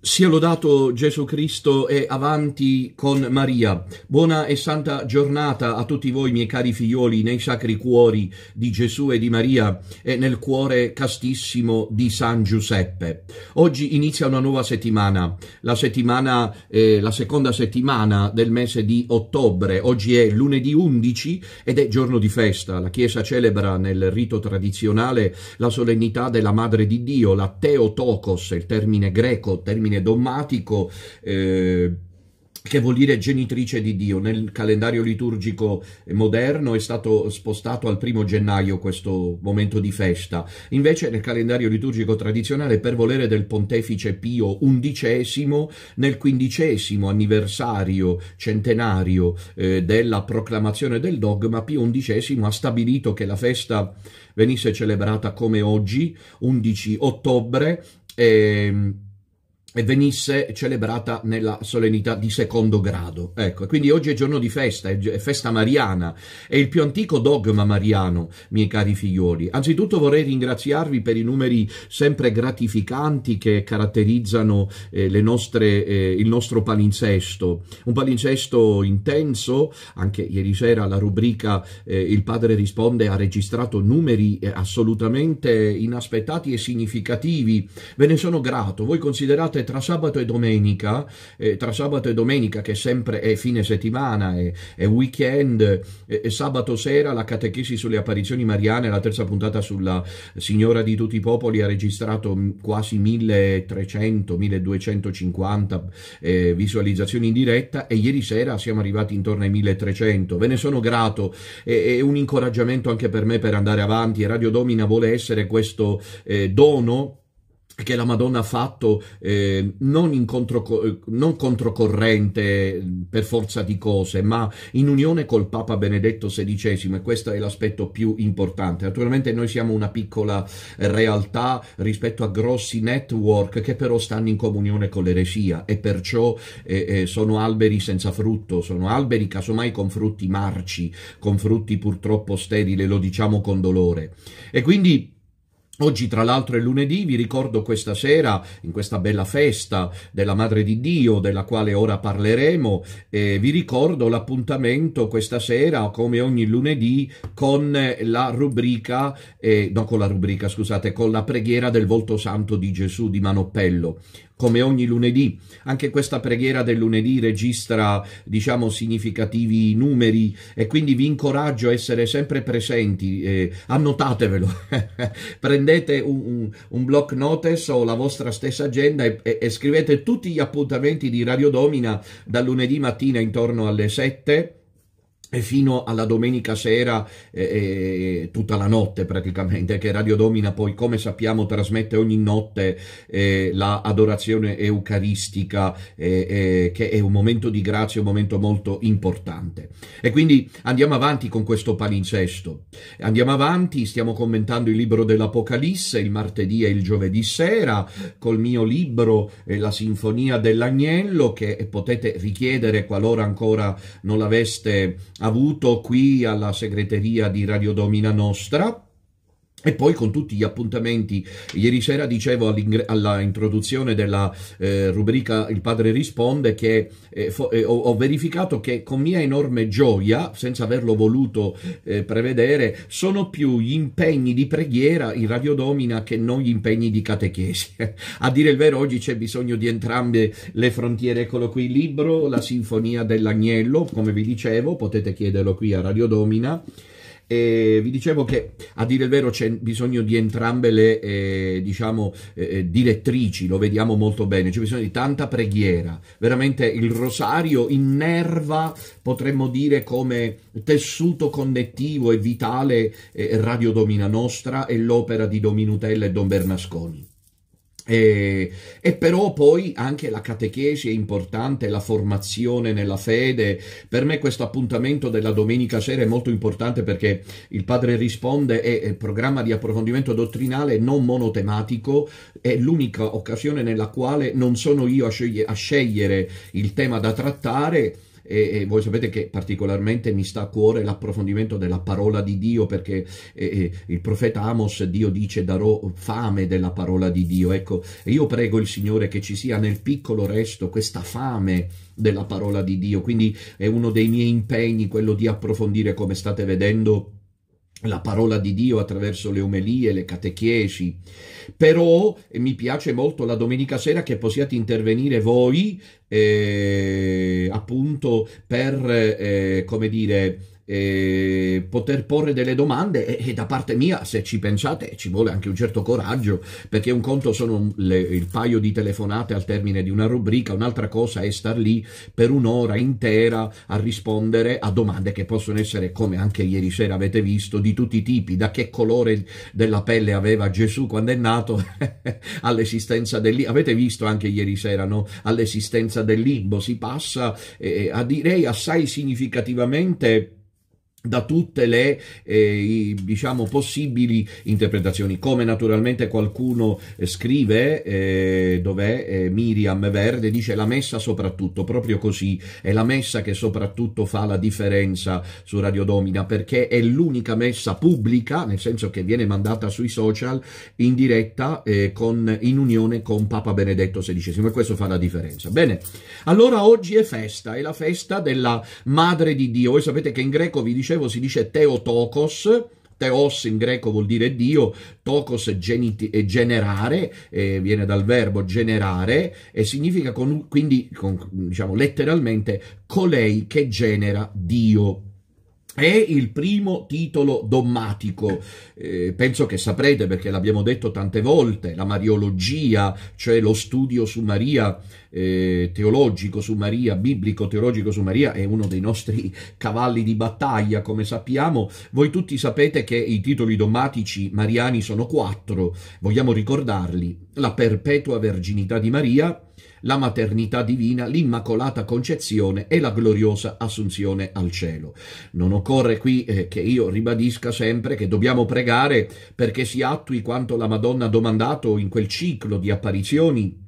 Sia lodato Gesù Cristo e avanti con Maria. Buona e santa giornata a tutti voi, miei cari figlioli, nei sacri cuori di Gesù e di Maria e nel cuore castissimo di San Giuseppe. Oggi inizia una nuova settimana, la settimana, eh, la seconda settimana del mese di ottobre. Oggi è lunedì 11 ed è giorno di festa. La Chiesa celebra nel rito tradizionale la solennità della Madre di Dio, la Theotokos, il termine greco, termine termine dommatico eh, che vuol dire genitrice di Dio. Nel calendario liturgico moderno è stato spostato al primo gennaio questo momento di festa. Invece nel calendario liturgico tradizionale, per volere del pontefice Pio XI, nel quindicesimo anniversario centenario eh, della proclamazione del dogma, Pio XI ha stabilito che la festa venisse celebrata come oggi, 11 ottobre, eh, e venisse celebrata nella solennità di secondo grado. Ecco, quindi oggi è giorno di festa, è festa mariana, è il più antico dogma mariano, miei cari figlioli. Anzitutto vorrei ringraziarvi per i numeri sempre gratificanti che caratterizzano eh, nostre, eh, il nostro palinsesto. Un palinsesto intenso, anche ieri sera la rubrica eh, Il Padre risponde ha registrato numeri eh, assolutamente inaspettati e significativi. Ve ne sono grato. Voi considerate notte tra sabato e domenica, eh, tra sabato e domenica che sempre è fine settimana, è, è weekend, e sabato sera la catechesi sulle apparizioni mariane, la terza puntata sulla Signora di tutti i popoli ha registrato quasi 1300-1250 eh, visualizzazioni in diretta e ieri sera siamo arrivati intorno ai 1300. Ve ne sono grato, è, è un incoraggiamento anche per me per andare avanti. Radio Domina vuole essere questo eh, dono che la Madonna ha fatto eh, non, in contro, non controcorrente per forza di cose, ma in unione col Papa Benedetto XVI e questo è l'aspetto più importante. Naturalmente noi siamo una piccola realtà rispetto a grossi network che però stanno in comunione con l'eresia e perciò eh, eh, sono alberi senza frutto, sono alberi casomai con frutti marci, con frutti purtroppo sterili, lo diciamo con dolore. E quindi Oggi tra l'altro è lunedì, vi ricordo questa sera, in questa bella festa della Madre di Dio, della quale ora parleremo, eh, vi ricordo l'appuntamento questa sera, come ogni lunedì, con la rubrica, eh, no con la rubrica, scusate, con la preghiera del volto santo di Gesù di Manoppello come ogni lunedì. Anche questa preghiera del lunedì registra, diciamo, significativi numeri e quindi vi incoraggio a essere sempre presenti. Eh, annotatevelo, prendete un, un, un, block notice o la vostra stessa agenda e, e, e scrivete tutti gli appuntamenti di Radio Domina dal lunedì mattina intorno alle 7 e fino alla domenica sera, eh, eh, tutta la notte praticamente, che Radio Domina poi, come sappiamo, trasmette ogni notte eh, la adorazione eucaristica, eh, eh, che è un momento di grazia, un momento molto importante. E quindi andiamo avanti con questo palinsesto. Andiamo avanti, stiamo commentando il libro dell'Apocalisse, il martedì e il giovedì sera, col mio libro eh, La Sinfonia dell'Agnello, che potete richiedere qualora ancora non l'aveste avuto qui alla segreteria di Radio Domina Nostra. E poi con tutti gli appuntamenti, ieri sera dicevo alla introduzione della eh, rubrica Il Padre risponde che eh, eh, ho, ho, verificato che con mia enorme gioia, senza averlo voluto eh, prevedere, sono più gli impegni di preghiera in Radio Domina che non gli impegni di catechesi. A dire il vero oggi c'è bisogno di entrambe le frontiere, eccolo qui il libro, la Sinfonia dell'Agnello, come vi dicevo, potete chiederlo qui a Radio Domina. E vi dicevo che a dire il vero c'è bisogno di entrambe le eh, diciamo, eh, eh, direttrici, lo vediamo molto bene, c'è bisogno di tanta preghiera, veramente il rosario innerva, potremmo dire come tessuto connettivo e vitale eh, Radio Domina Nostra e l'opera di Dominutella e Don Bernasconi. E, e, però poi anche la catechesi è importante, la formazione nella fede. Per me questo appuntamento della domenica sera è molto importante perché il Padre risponde è il programma di approfondimento dottrinale non monotematico, è l'unica occasione nella quale non sono io a scegliere, a scegliere il tema da trattare, e, e, voi sapete che particolarmente mi sta a cuore l'approfondimento della parola di Dio perché eh, il profeta Amos, Dio dice darò fame della parola di Dio. Ecco, io prego il Signore che ci sia nel piccolo resto questa fame della parola di Dio, quindi è uno dei miei impegni quello di approfondire come state vedendo la parola di Dio attraverso le omelie, le catechesi, però mi piace molto la domenica sera che possiate intervenire voi eh, appunto per, eh, come dire, eh, poter porre delle domande e, e, da parte mia, se ci pensate, ci vuole anche un certo coraggio, perché un conto sono le, il paio di telefonate al termine di una rubrica, un'altra cosa è star lì per un'ora intera a rispondere a domande che possono essere, come anche ieri sera avete visto, di tutti i tipi, da che colore della pelle aveva Gesù quando è nato all'esistenza del limbo, avete visto anche ieri sera, no? all'esistenza del limbo, si passa eh, a direi assai significativamente da tutte le eh, diciamo possibili interpretazioni. Come naturalmente qualcuno eh, scrive eh, dov'è eh, Miriam Verde dice la messa soprattutto proprio così è la messa che soprattutto fa la differenza su Radio Domina perché è l'unica messa pubblica nel senso che viene mandata sui social in diretta eh, con, in unione con Papa Benedetto XVI e questo fa la differenza. Bene allora oggi è festa è la festa della Madre di Dio. Voi sapete che in greco vi dice dicevo, si dice Theotokos, Theos in greco vuol dire Dio, tokos è, è generare, eh, viene dal verbo generare e significa con, quindi con, diciamo letteralmente colei che genera Dio. È il primo titolo dommatico, eh, penso che saprete perché l'abbiamo detto tante volte, la Mariologia, cioè lo studio su Maria, eh, teologico su Maria, biblico teologico su Maria, è uno dei nostri cavalli di battaglia, come sappiamo. Voi tutti sapete che i titoli dommatici mariani sono quattro, vogliamo ricordarli. La perpetua verginità di Maria, la maternità divina, l'immacolata concezione e la gloriosa assunzione al cielo. Non occorre qui eh, che io ribadisca sempre che dobbiamo pregare perché si attui quanto la Madonna ha domandato in quel ciclo di apparizioni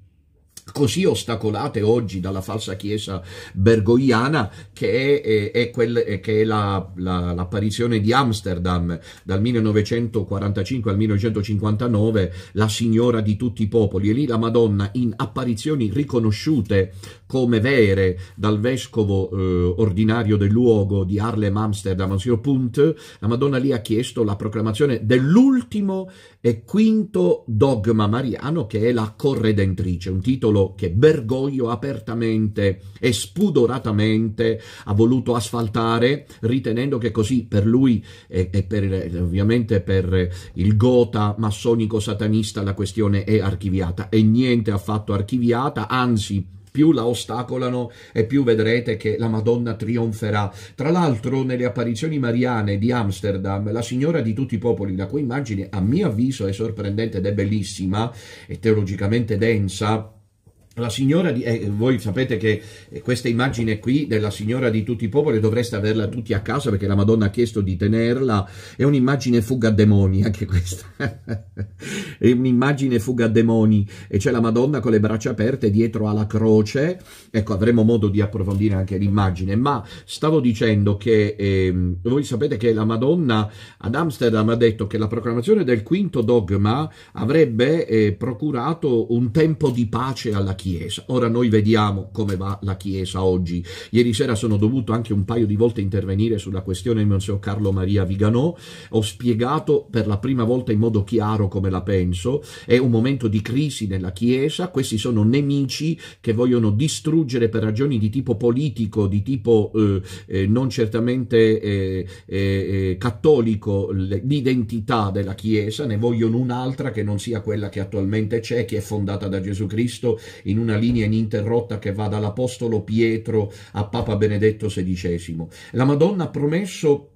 così ostacolate oggi dalla falsa chiesa bergoiana che è, è, quel, che è la, la, l'apparizione di Amsterdam dal 1945 al 1959 la signora di tutti i popoli. E lì la Madonna in apparizioni riconosciute come vere dal vescovo eh, ordinario del luogo di Harlem Amsterdam Monsieur Punt la Madonna lì ha chiesto la proclamazione dell'ultimo e quinto dogma mariano che è la corredentrice un titolo titolo che Bergoglio apertamente e spudoratamente ha voluto asfaltare, ritenendo che così per lui e, e per, ovviamente per il gota massonico satanista la questione è archiviata e niente affatto archiviata, anzi più la ostacolano e più vedrete che la Madonna trionferà. Tra l'altro nelle apparizioni mariane di Amsterdam, la signora di tutti i popoli, la cui immagine a mio avviso è sorprendente ed è bellissima e teologicamente densa, la signora di, eh, voi sapete che questa immagine qui della signora di tutti i popoli dovreste averla tutti a casa perché la Madonna ha chiesto di tenerla, è un'immagine fuga a demoni anche questa, è un'immagine fuga a demoni. E c'è la Madonna con le braccia aperte dietro alla croce, ecco avremo modo di approfondire anche l'immagine, ma stavo dicendo che eh, voi sapete che la Madonna ad Amsterdam ha detto che la proclamazione del quinto dogma avrebbe eh, procurato un tempo di pace alla Chiesa. Ora noi vediamo come va la Chiesa oggi. Ieri sera sono dovuto anche un paio di volte intervenire sulla questione di Monsignor Carlo Maria Viganò. Ho spiegato per la prima volta in modo chiaro come la penso. È un momento di crisi nella Chiesa. Questi sono nemici che vogliono distruggere per ragioni di tipo politico, di tipo eh, eh, non certamente eh, eh, eh cattolico, l'identità della Chiesa. Ne vogliono un'altra che non sia quella che attualmente c'è, che è fondata da Gesù Cristo in una linea ininterrotta che va dall'Apostolo Pietro a Papa Benedetto XVI. La Madonna ha promesso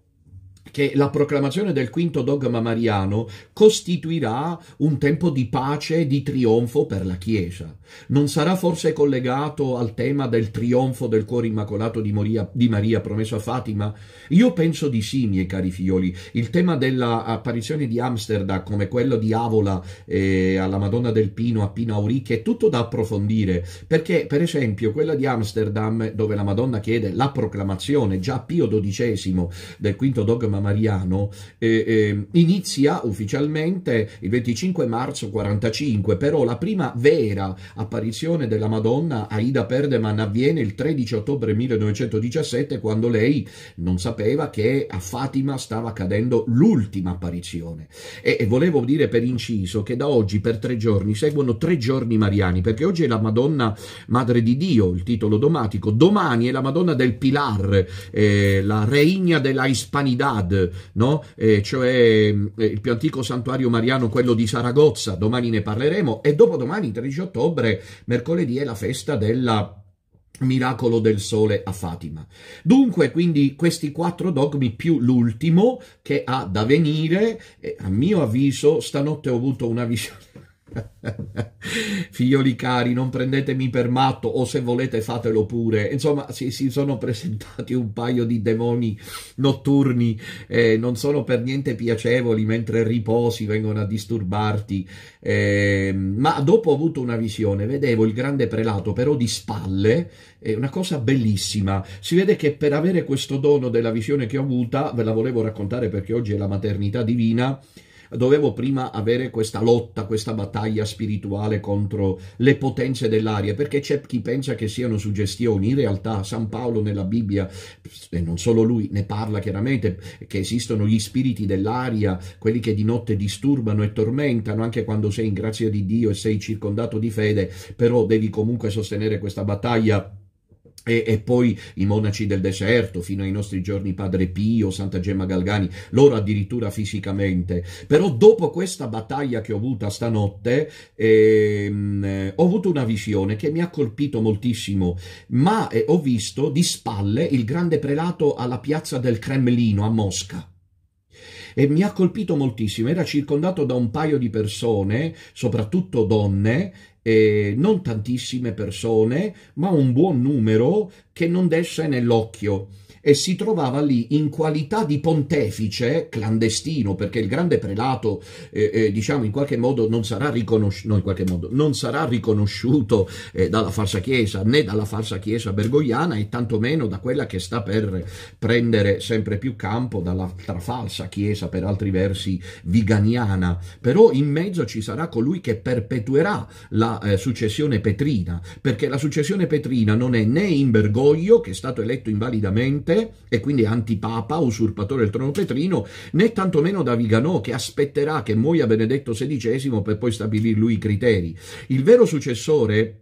che la proclamazione del quinto dogma mariano costituirà un tempo di pace e di trionfo per la Chiesa. Non sarà forse collegato al tema del trionfo del cuore immacolato di Maria, di Maria promesso a Fatima? Io penso di sì, miei cari figlioli. Il tema dell'apparizione di Amsterdam come quello di Avola eh, alla Madonna del Pino a Pino Auriche è tutto da approfondire, perché per esempio quella di Amsterdam dove la Madonna chiede la proclamazione già Pio XII del quinto dogma Mariano eh, eh, inizia ufficialmente il 25 marzo 45, però la prima vera apparizione della Madonna a Ida Perdeman avviene il 13 ottobre 1917 quando lei non sapeva che a Fatima stava accadendo l'ultima apparizione. E, e volevo dire per inciso che da oggi per tre giorni seguono tre giorni mariani, perché oggi è la Madonna Madre di Dio, il titolo domatico, domani è la Madonna del Pilar, eh, la Reina della Hispanidad, no? eh, cioè eh, il più antico santuario mariano, quello di Saragozza, domani ne parleremo, e dopodomani, 13 ottobre, mercoledì, è la festa della Miracolo del Sole a Fatima. Dunque, quindi, questi quattro dogmi più l'ultimo che ha da venire, e a mio avviso, stanotte ho avuto una visione Figlioli cari, non prendetemi per matto o se volete fatelo pure. Insomma, si, si sono presentati un paio di demoni notturni, eh, non sono per niente piacevoli mentre riposi vengono a disturbarti. Eh, ma dopo ho avuto una visione, vedevo il grande prelato però di spalle, è una cosa bellissima. Si vede che per avere questo dono della visione che ho avuta, ve la volevo raccontare perché oggi è la maternità divina, dovevo prima avere questa lotta, questa battaglia spirituale contro le potenze dell'aria, perché c'è chi pensa che siano suggestioni, in realtà San Paolo nella Bibbia, e non solo lui, ne parla chiaramente, che esistono gli spiriti dell'aria, quelli che di notte disturbano e tormentano, anche quando sei in grazia di Dio e sei circondato di fede, però devi comunque sostenere questa battaglia e, e, poi i monaci del deserto, fino ai nostri giorni Padre Pio, Santa Gemma Galgani, loro addirittura fisicamente. Però dopo questa battaglia che ho avuto stanotte, ehm, ho avuto una visione che mi ha colpito moltissimo, ma eh, ho visto di spalle il grande prelato alla piazza del Cremlino a Mosca e mi ha colpito moltissimo. Era circondato da un paio di persone, soprattutto donne, eh, non tantissime persone, ma un buon numero che non desse nell'occhio e si trovava lì in qualità di pontefice clandestino, perché il grande prelato, eh, eh, diciamo, in qualche modo non sarà, riconosci- no, qualche modo, non sarà riconosciuto eh, dalla falsa chiesa, né dalla falsa chiesa bergogliana e tantomeno da quella che sta per prendere sempre più campo dall'altra falsa chiesa, per altri versi viganiana. Però in mezzo ci sarà colui che perpetuerà la eh, successione petrina, perché la successione petrina non è né in Bergoglio, che è stato eletto invalidamente, Conte e quindi antipapa, usurpatore del trono petrino, né tantomeno da Viganò che aspetterà che muoia Benedetto XVI per poi stabilire lui i criteri. Il vero successore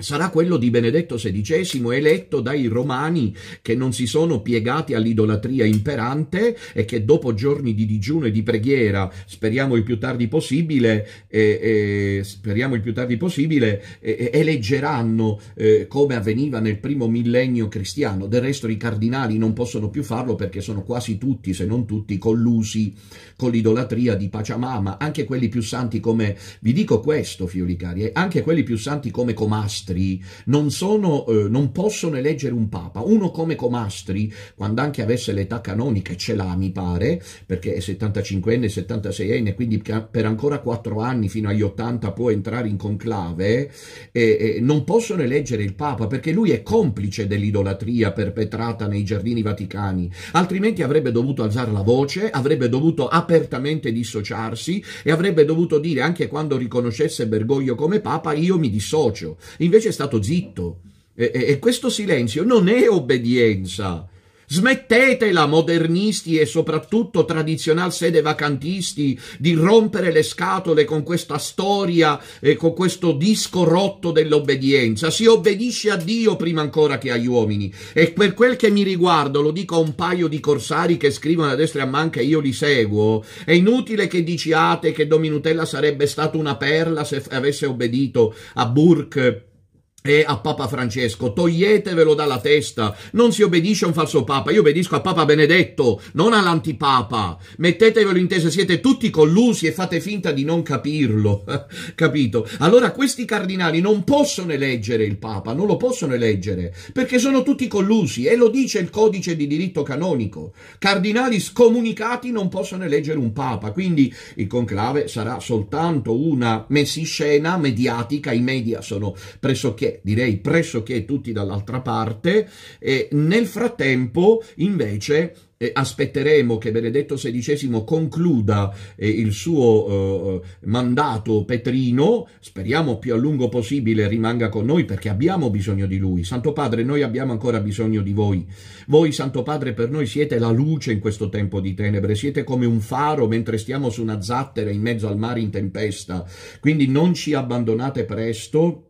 sarà quello di Benedetto XVI, eletto dai romani che non si sono piegati all'idolatria imperante e che dopo giorni di digiuno e di preghiera, speriamo il più tardi possibile, eh, eh, speriamo il più tardi possibile, eh, eleggeranno come avveniva nel primo millennio cristiano. Del resto i cardinali non possono più farlo perché sono quasi tutti, se non tutti, collusi con l'idolatria di Pachamama, anche quelli più santi come, vi dico questo, fioli cari, anche quelli più santi come Comasti, Comastri non, sono, eh, non possono eleggere un papa. Uno come Comastri, quando anche avesse l'età canonica, ce l'ha mi pare, perché è 75enne, 76enne, quindi per ancora 4 anni fino agli 80 può entrare in conclave, eh, eh, non possono eleggere il papa perché lui è complice dell'idolatria perpetrata nei giardini vaticani, altrimenti avrebbe dovuto alzare la voce, avrebbe dovuto apertamente dissociarsi e avrebbe dovuto dire anche quando riconoscesse Bergoglio come papa io mi dissocio. Invece invece è stato zitto. E, e, e questo silenzio non è obbedienza. Smettetela, modernisti e soprattutto tradizional sede vacantisti, di rompere le scatole con questa storia e con questo disco rotto dell'obbedienza. Si obbedisce a Dio prima ancora che agli uomini. E per quel che mi riguarda, lo dico a un paio di corsari che scrivono a destra e a manca e io li seguo, è inutile che diciate che Dominutella sarebbe stata una perla se avesse obbedito a Burke e a Papa Francesco, toglietevelo dalla testa, non si obbedisce a un falso Papa, io obbedisco a Papa Benedetto, non all'antipapa, mettetevelo in testa, siete tutti collusi e fate finta di non capirlo, capito? Allora questi cardinali non possono eleggere il Papa, non lo possono eleggere, perché sono tutti collusi e lo dice il codice di diritto canonico, cardinali scomunicati non possono eleggere un Papa, quindi il conclave sarà soltanto una messiscena mediatica, i media sono pressoché direi pressoché tutti dall'altra parte, e nel frattempo invece eh, aspetteremo che Benedetto XVI concluda eh, il suo eh, mandato petrino, speriamo più a lungo possibile rimanga con noi perché abbiamo bisogno di lui. Santo Padre, noi abbiamo ancora bisogno di voi. Voi, Santo Padre, per noi siete la luce in questo tempo di tenebre, siete come un faro mentre stiamo su una zattera in mezzo al mare in tempesta. Quindi non ci abbandonate presto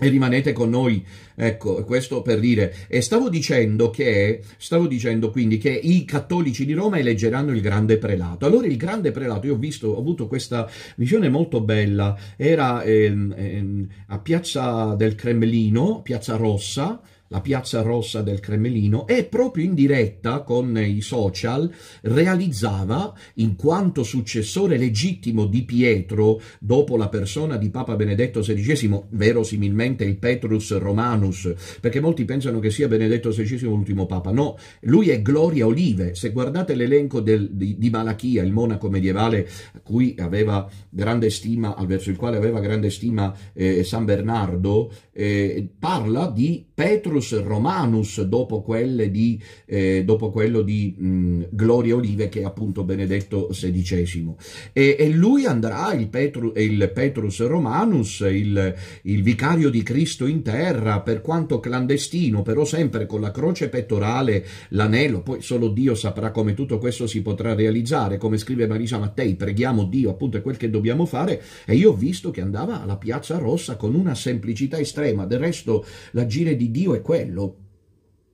e rimanete con noi, ecco, questo per dire. E stavo dicendo che, stavo dicendo quindi che i cattolici di Roma eleggeranno il grande prelato. Allora il grande prelato, io ho visto, ho avuto questa visione molto bella, era ehm, ehm, a Piazza del Cremlino, Piazza Rossa, la piazza rossa del Cremlino e proprio in diretta con i social realizzava, in quanto successore legittimo di Pietro, dopo la persona di Papa Benedetto XVI, verosimilmente il Petrus Romanus, perché molti pensano che sia Benedetto XVI l'ultimo Papa, no, lui è Gloria Olive, se guardate l'elenco di, di Malachia, il monaco medievale a cui aveva grande stima, verso il quale aveva grande stima eh, San Bernardo, eh, parla di Petrus Romanus dopo, di, eh, dopo quello di mh, Gloria Olive che è appunto Benedetto XVI e, e lui andrà il, Petru, il Petrus Romanus il, il, vicario di Cristo in terra per quanto clandestino però sempre con la croce pettorale l'anello poi solo Dio saprà come tutto questo si potrà realizzare. Come scrive Marisa Mattei preghiamo Dio appunto è quel che dobbiamo fare. E io ho visto che andava alla piazza rossa con una semplicità estrema. Del resto l'agire di Dio è quello.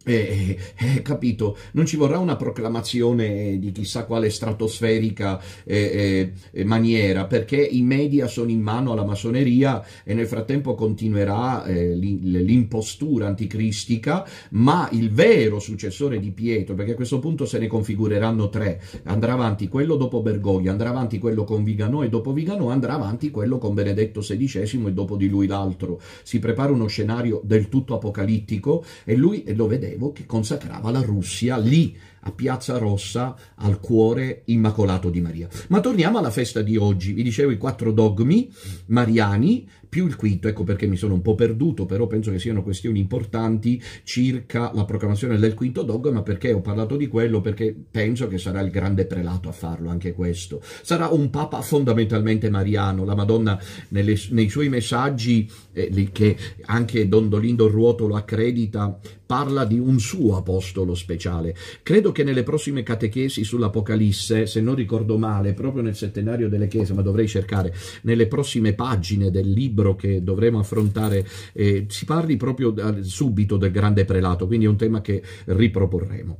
Eh, eh, capito, non ci vorrà una proclamazione di chissà quale stratosferica eh, eh, maniera, perché i media sono in mano alla massoneria e nel frattempo continuerà eh, l'impostura anticristica, ma il vero successore di Pietro, perché a questo punto se ne configureranno tre, andrà avanti quello dopo Bergoglio, andrà avanti quello con Viganò e dopo Viganò andrà avanti quello con Benedetto XVI e dopo di lui l'altro. Si prepara uno scenario del tutto apocalittico e lui lo vedeva dicevo, che consacrava la Russia lì, a Piazza Rossa, al cuore immacolato di Maria. Ma torniamo alla festa di oggi. Vi dicevo i quattro dogmi mariani, più il quinto, ecco perché mi sono un po' perduto, però penso che siano questioni importanti circa la proclamazione del quinto dogma, perché ho parlato di quello, perché penso che sarà il grande prelato a farlo anche questo. Sarà un papa fondamentalmente mariano, la Madonna nelle, nei suoi messaggi, eh, che anche Don Dolindo Ruoto lo accredita, parla di un suo apostolo speciale. Credo che nelle prossime catechesi sull'Apocalisse, se non ricordo male, proprio nel settenario delle chiese, ma dovrei cercare, nelle prossime pagine del libro libro che dovremo affrontare eh, si parli proprio subito del grande prelato, quindi è un tema che riproporremo.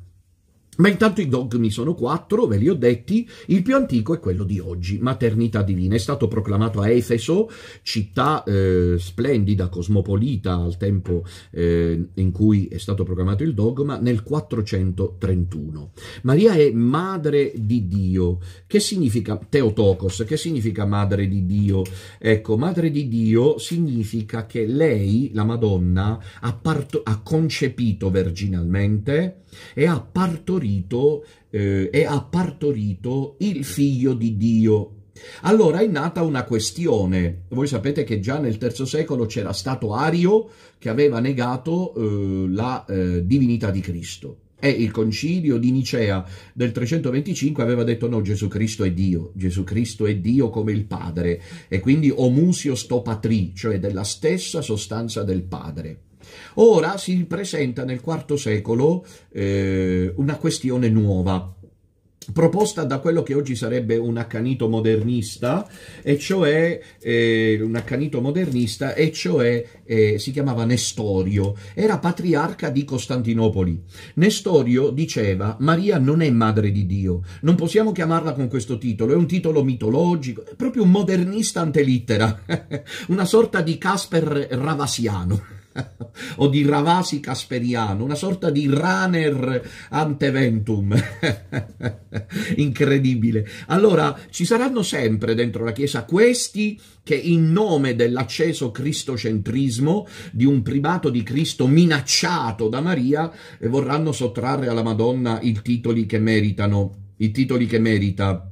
Ma intanto i dogmi sono quattro, ve li ho detti, il più antico è quello di oggi, maternità divina, è stato proclamato a Efeso, città eh, splendida, cosmopolita al tempo eh, in cui è stato proclamato il dogma, nel 431. Maria è madre di Dio, che significa? Teotokos, che significa madre di Dio? Ecco, madre di Dio significa che lei, la Madonna, ha, parto- ha concepito virginalmente, e ha partorito, eh, e ha partorito il figlio di Dio. Allora è nata una questione. Voi sapete che già nel III secolo c'era stato Ario che aveva negato eh, la eh, divinità di Cristo. E il concilio di Nicea del 325 aveva detto no, Gesù Cristo è Dio, Gesù Cristo è Dio come il Padre, e quindi omusio sto patri, cioè della stessa sostanza del Padre. Ora si presenta nel IV secolo eh, una questione nuova, proposta da quello che oggi sarebbe un accanito modernista, e cioè eh, un accanito modernista, e cioè eh, si chiamava Nestorio, era patriarca di Costantinopoli. Nestorio diceva Maria non è madre di Dio, non possiamo chiamarla con questo titolo, è un titolo mitologico, è proprio un modernista antelittera, una sorta di Casper ravasiano. o di Ravasi Casperiano, una sorta di runner anteventum, incredibile. Allora, ci saranno sempre dentro la Chiesa questi che in nome dell'acceso cristocentrismo, di un primato di Cristo minacciato da Maria, vorranno sottrarre alla Madonna i titoli che meritano, i titoli che merita.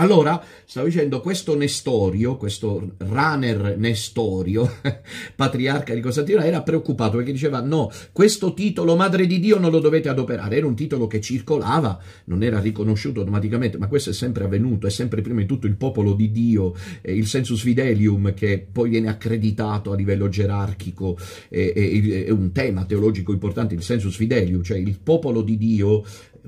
Allora, stavo dicendo, questo Nestorio, questo runner Nestorio, patriarca di Costantino, era preoccupato perché diceva no, questo titolo Madre di Dio non lo dovete adoperare, era un titolo che circolava, non era riconosciuto automaticamente, ma questo è sempre avvenuto, è sempre prima di tutto il popolo di Dio, eh, il sensus fidelium che poi viene accreditato a livello gerarchico, eh, eh, è un tema teologico importante, il sensus fidelium, cioè il popolo di Dio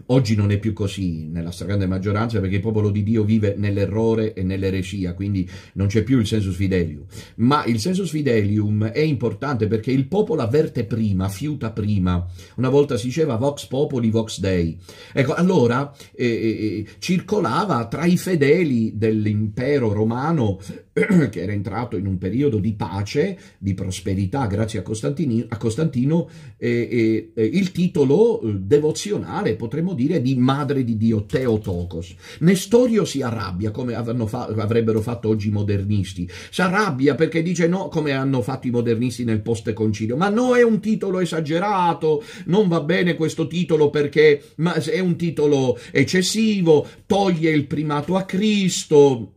Oggi non è più così nella stragrande maggioranza perché il popolo di Dio vive nell'errore e nell'eresia, quindi non c'è più il sensus fidelium. Ma il sensus fidelium è importante perché il popolo avverte prima, fiuta prima. Una volta si diceva vox populi, vox dei. Ecco, allora eh, eh, eh circolava tra i fedeli dell'impero romano che era entrato in un periodo di pace, di prosperità grazie a, a Costantino, eh, eh, il titolo eh, devozionale, potremmo dire, di madre di Dio, Teotokos. Nestorio si arrabbia, come fa avrebbero fatto oggi i modernisti, si arrabbia perché dice no, come hanno fatto i modernisti nel post-concilio, ma no, è un titolo esagerato, non va bene questo titolo perché è un titolo eccessivo, toglie il primato a Cristo,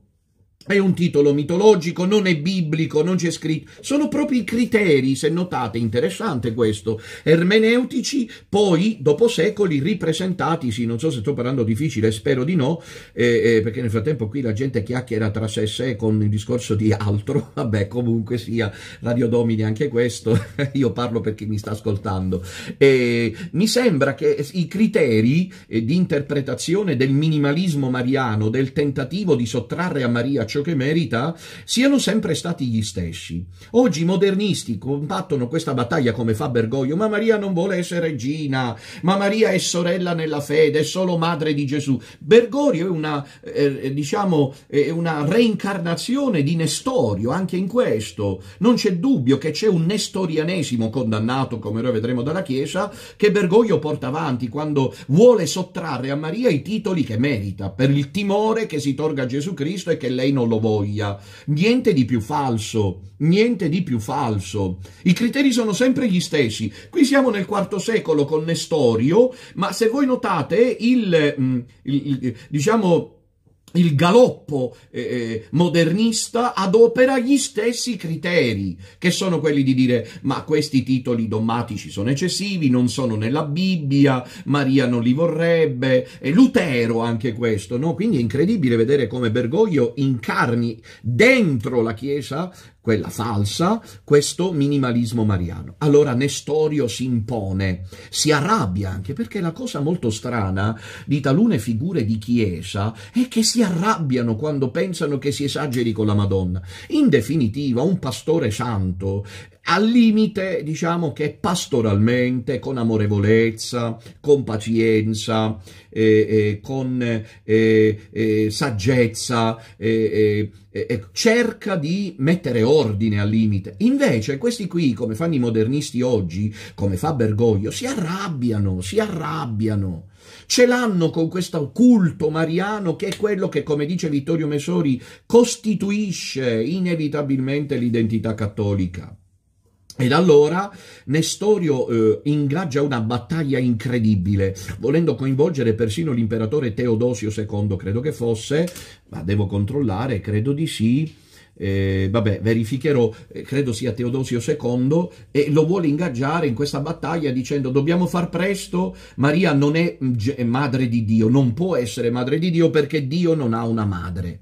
è un titolo mitologico, non è biblico, non c'è scritto. Sono proprio i criteri, se notate, interessante questo, ermeneutici, poi dopo secoli ripresentati, sì, non so se sto parlando difficile, spero di no, eh, eh, perché nel frattempo qui la gente chiacchiera tra sé e sé con il discorso di altro, vabbè, comunque sia, Radio Domini anche questo, io parlo perché mi sta ascoltando. Eh, mi sembra che i criteri eh, di interpretazione del minimalismo mariano, del tentativo di sottrarre a Maria ciò che merita, siano sempre stati gli stessi. Oggi i modernisti combattono questa battaglia come fa Bergoglio, ma Maria non vuole essere regina, ma Maria è sorella nella fede, è solo madre di Gesù. Bergoglio è una, eh, diciamo, è una reincarnazione di Nestorio, anche in questo. Non c'è dubbio che c'è un nestorianesimo condannato, come noi vedremo dalla Chiesa, che Bergoglio porta avanti quando vuole sottrarre a Maria i titoli che merita, per il timore che si torga a Gesù Cristo e che lei non non lo voglia. Niente di più falso, niente di più falso. I criteri sono sempre gli stessi. Qui siamo nel IV secolo con Nestorio, ma se voi notate il, mm, il, il diciamo, il galoppo eh, eh, modernista adopera gli stessi criteri, che sono quelli di dire ma questi titoli dommatici sono eccessivi, non sono nella Bibbia, Maria non li vorrebbe, e Lutero anche questo, no? Quindi è incredibile vedere come Bergoglio incarni dentro la Chiesa quella falsa, questo minimalismo mariano. Allora Nestorio si impone, si arrabbia anche perché la cosa molto strana di talune figure di chiesa è che si arrabbiano quando pensano che si esageri con la Madonna. In definitiva, un pastore santo al limite, diciamo che pastoralmente, con amorevolezza, con pazienza, eh, eh, con eh, eh saggezza, eh, eh, cerca di mettere ordine al limite. Invece questi qui, come fanno i modernisti oggi, come fa Bergoglio, si arrabbiano, si arrabbiano. Ce l'hanno con questo culto mariano che è quello che, come dice Vittorio Mesori, costituisce inevitabilmente l'identità cattolica. Ed allora Nestorio eh, ingaggia una battaglia incredibile, volendo coinvolgere persino l'imperatore Teodosio II, credo che fosse, ma devo controllare, credo di sì, eh, vabbè, verificherò, eh, credo sia Teodosio II, e lo vuole ingaggiare in questa battaglia dicendo dobbiamo far presto, Maria non è madre di Dio, non può essere madre di Dio perché Dio non ha una madre.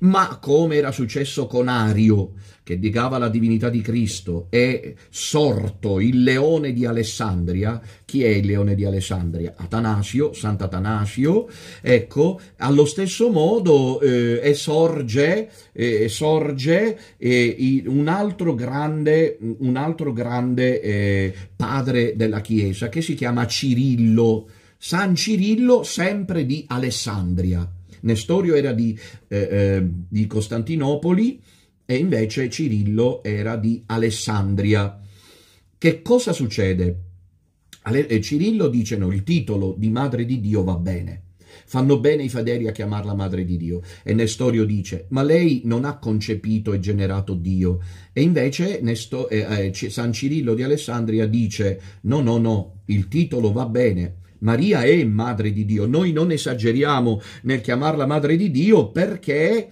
Ma come era successo con Ario, che negava la divinità di Cristo, è sorto il leone di Alessandria. Chi è il leone di Alessandria? Atanasio, Sant'Atanasio. Ecco, allo stesso modo eh, esorge, eh, sorge eh, un altro grande, un altro grande eh, padre della Chiesa che si chiama Cirillo. San Cirillo, sempre di Alessandria. Nestorio era di, eh, eh, di Costantinopoli e invece Cirillo era di Alessandria. che cosa succede? Eh, Cirillo dice no, il titolo di Madre di Dio va bene. Fanno bene i fedeli a chiamarla Madre di Dio. E Nestorio dice, ma lei non ha concepito e generato Dio. E invece Nesto, eh, eh, San Cirillo di Alessandria dice, no, no, no, il titolo va bene. Maria è Madre di Dio. Noi non esageriamo nel chiamarla Madre di Dio perché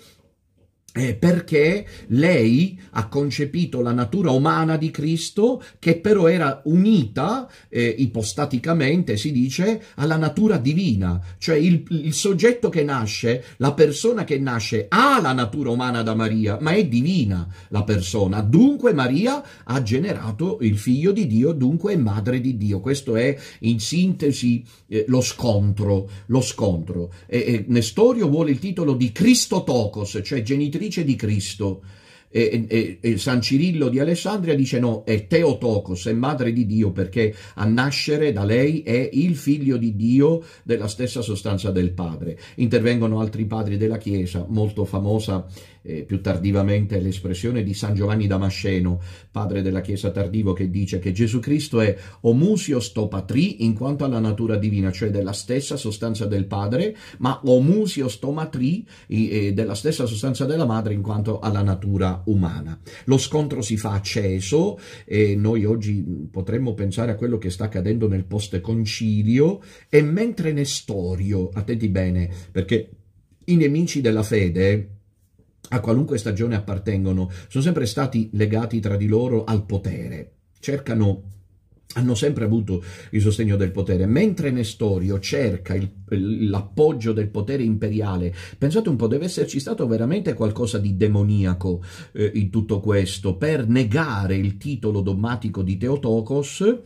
eh, perché lei ha concepito la natura umana di Cristo che però era unita eh, ipostaticamente, si dice, alla natura divina, cioè il, il, soggetto che nasce, la persona che nasce ha la natura umana da Maria, ma è divina la persona, dunque Maria ha generato il figlio di Dio, dunque è madre di Dio, questo è in sintesi eh, lo scontro, lo scontro. Nestorio vuole il titolo di Cristotokos, cioè genitrice genitrice di Cristo. E, e, e, San Cirillo di Alessandria dice no, è Teotokos, è madre di Dio perché a nascere da lei è il figlio di Dio della stessa sostanza del padre. Intervengono altri padri della Chiesa, molto famosa eh, più tardivamente l'espressione di San Giovanni Damasceno, padre della Chiesa tardivo, che dice che Gesù Cristo è homusios to patri in quanto alla natura divina, cioè della stessa sostanza del padre, ma homusios to matri eh, della stessa sostanza della madre in quanto alla natura umana. Lo scontro si fa acceso e noi oggi potremmo pensare a quello che sta accadendo nel post concilio e mentre Nestorio, attenti bene, perché i nemici della fede a qualunque stagione appartengono, sono sempre stati legati tra di loro al potere, cercano hanno sempre avuto il sostegno del potere, mentre Nestorio cerca l'appoggio del potere imperiale. Pensate un po', deve esserci stato veramente qualcosa di demoniaco eh, in tutto questo per negare il titolo dogmatico di Teotokos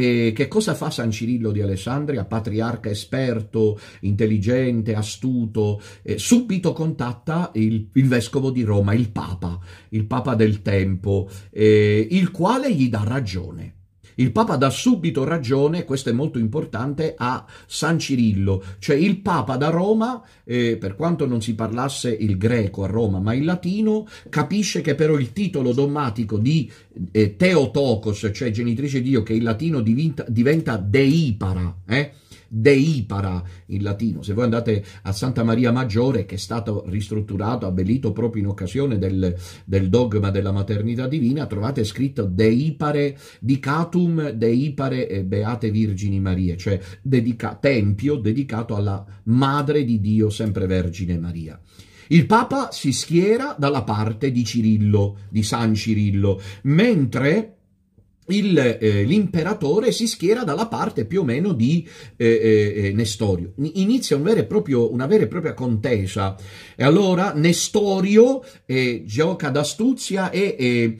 e che cosa fa San Cirillo di Alessandria, patriarca esperto, intelligente, astuto? Eh, subito contatta il, il, vescovo di Roma, il Papa, il Papa del tempo, eh, il quale gli dà ragione. Il Papa dà subito ragione, questo è molto importante, a San Cirillo, cioè il Papa da Roma, eh, per quanto non si parlasse il greco a Roma, ma il latino, capisce che però il titolo dogmatico di eh, Teotokos, cioè genitrice Dio, che in latino diventa, diventa deipara, eh? Deipara in latino. Se voi andate a Santa Maria Maggiore, che è stato ristrutturato, abbellito proprio in occasione del, del dogma della maternità divina, trovate scritto deipare dicatum deipare e beate virgini Marie, cioè dedica, tempio dedicato alla Madre di Dio, sempre Vergine Maria. Il Papa si schiera dalla parte di Cirillo, di San Cirillo, mentre eh, l'imperatore si schiera dalla parte più o meno di eh, eh, eh Nestorio. Inizia un proprio, una vera e propria contesa e allora Nestorio eh, gioca d'astuzia e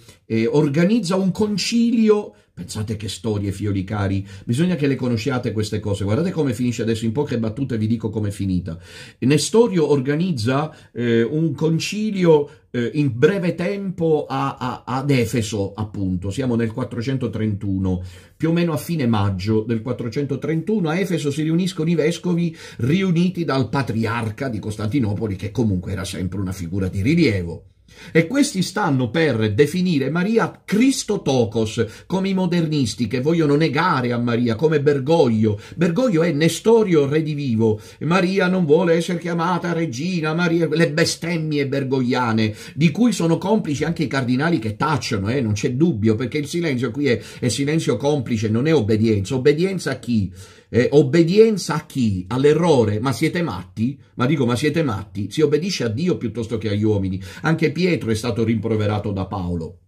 organizza un concilio Pensate che storie, fiori cari. Bisogna che le conosciate queste cose. Guardate come finisce adesso, in poche battute vi dico com'è finita. Nestorio organizza eh, un concilio eh, in breve tempo a, a, ad Efeso, appunto. Siamo nel 431, più o meno a fine maggio del 431. A Efeso si riuniscono i vescovi riuniti dal patriarca di Costantinopoli, che comunque era sempre una figura di rilievo. E questi stanno per definire Maria Cristotokos, come i modernisti che vogliono negare a Maria, come Bergoglio. Bergoglio è Nestorio redivivo. Maria non vuole essere chiamata regina, Maria, le bestemmie bergogliane, di cui sono complici anche i cardinali che tacciano, eh, non c'è dubbio, perché il silenzio qui è, è silenzio complice, non è obbedienza. Obbedienza a chi? Eh, obbedienza a chi? All'errore? Ma siete matti? Ma dico, ma siete matti? Si obbedisce a Dio piuttosto che agli uomini. Anche Pietro è stato rimproverato da Paolo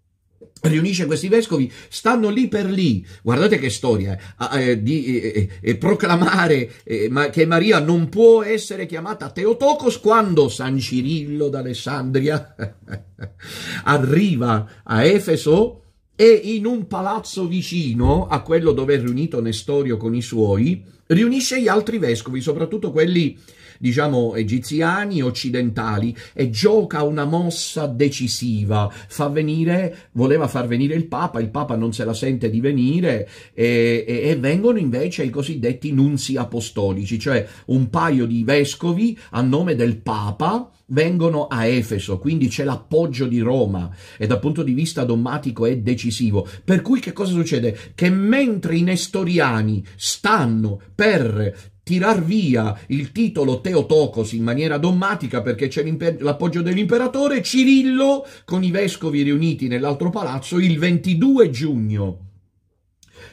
riunisce questi vescovi, stanno lì per lì, guardate che storia, eh, eh di eh, eh, eh proclamare eh, ma, che Maria non può essere chiamata Teotocos quando San Cirillo d'Alessandria arriva a Efeso e in un palazzo vicino a quello dove è riunito Nestorio con i suoi, riunisce gli altri vescovi, soprattutto quelli diciamo, egiziani, occidentali, e gioca una mossa decisiva. Fa venire, voleva far venire il Papa, il Papa non se la sente di venire, e, e, e vengono invece i cosiddetti nunzi apostolici, cioè un paio di vescovi a nome del Papa, vengono a Efeso, quindi c'è l'appoggio di Roma e dal punto di vista dommatico è decisivo. Per cui che cosa succede? Che mentre i nestoriani stanno per tirar via il titolo Teotokos in maniera dommatica perché c'è l'appoggio dell'imperatore, Cirillo con i vescovi riuniti nell'altro palazzo il 22 giugno.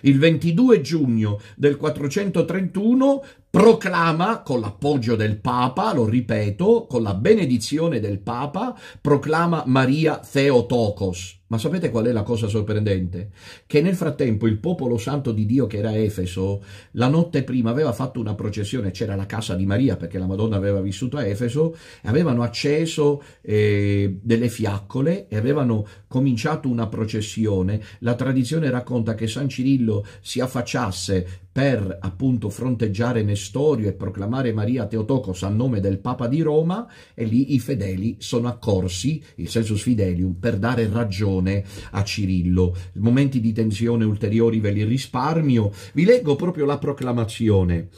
Il 22 giugno del 431 proclama con l'appoggio del Papa, lo ripeto, con la benedizione del Papa, proclama Maria Theotokos. Ma sapete qual è la cosa sorprendente? Che nel frattempo il popolo santo di Dio che era a Efeso, la notte prima aveva fatto una processione, c'era la casa di Maria perché la Madonna aveva vissuto a Efeso, e avevano acceso eh, delle fiaccole e avevano cominciato una processione. La tradizione racconta che San Cirillo si affacciasse per appunto fronteggiare Nestorio e proclamare Maria Teotocos a nome del Papa di Roma e lì i fedeli sono accorsi, il sensus fidelium, per dare ragione a Cirillo. Momenti di tensione ulteriori ve li risparmio. Vi leggo proprio la proclamazione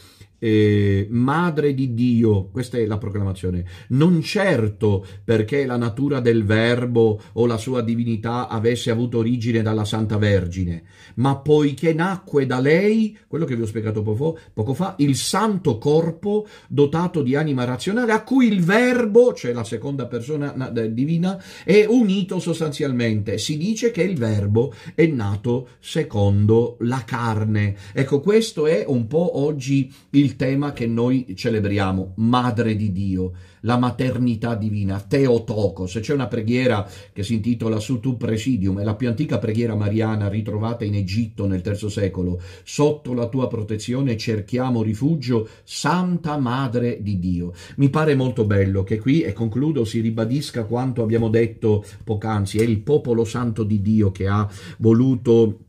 eh, madre di Dio, questa è la proclamazione, non certo perché la natura del verbo o la sua divinità avesse avuto origine dalla Santa Vergine, ma poiché nacque da lei, quello che vi ho spiegato poco, poco fa, il santo corpo dotato di anima razionale a cui il verbo, cioè la seconda persona divina, è unito sostanzialmente. Si dice che il verbo è nato secondo la carne. Ecco, questo è un po' oggi il il tema che noi celebriamo, Madre di Dio, la maternità divina, Teotokos. C'è una preghiera che si intitola Sutu Presidium, è la più antica preghiera mariana ritrovata in Egitto nel III secolo. Sotto la tua protezione cerchiamo rifugio, Santa Madre di Dio. Mi pare molto bello che qui, e concludo, si ribadisca quanto abbiamo detto poc'anzi, è il popolo santo di Dio che ha voluto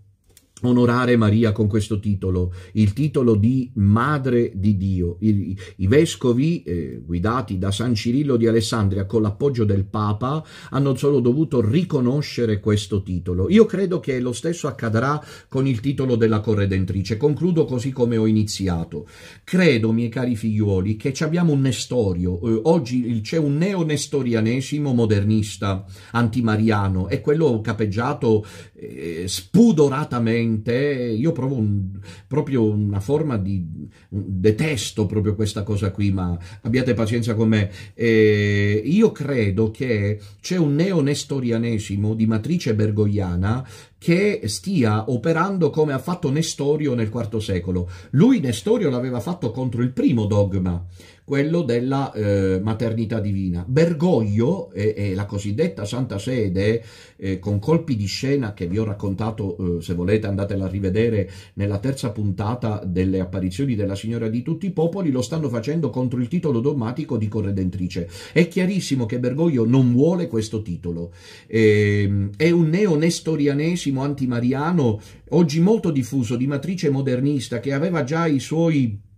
onorare Maria con questo titolo, il titolo di Madre di Dio. I, i vescovi, eh, guidati da San Cirillo di Alessandria con l'appoggio del Papa, hanno solo dovuto riconoscere questo titolo. Io credo che lo stesso accadrà con il titolo della corredentrice. Concludo così come ho iniziato. Credo, miei cari figliuoli, che abbiamo un Nestorio. Eh, oggi c'è un neonestorianesimo modernista, antimariano, e quello capeggiato eh, spudoratamente io provo un, proprio una forma di detesto proprio questa cosa qui, ma abbiate pazienza con me. Eh, io credo che c'è un neonestorianesimo di matrice bergogliana che stia operando come ha fatto Nestorio nel IV secolo. Lui Nestorio l'aveva fatto contro il primo dogma, quello della eh, maternità divina. Bergoglio e, e, la cosiddetta Santa Sede, eh, con colpi di scena che vi ho raccontato, eh, se volete andatela a rivedere, nella terza puntata delle apparizioni della Signora di tutti i popoli, lo stanno facendo contro il titolo dogmatico di corredentrice. È chiarissimo che Bergoglio non vuole questo titolo. Ehm, è un neonestorianesimo antimariano, oggi molto diffuso, di matrice modernista, che aveva già i suoi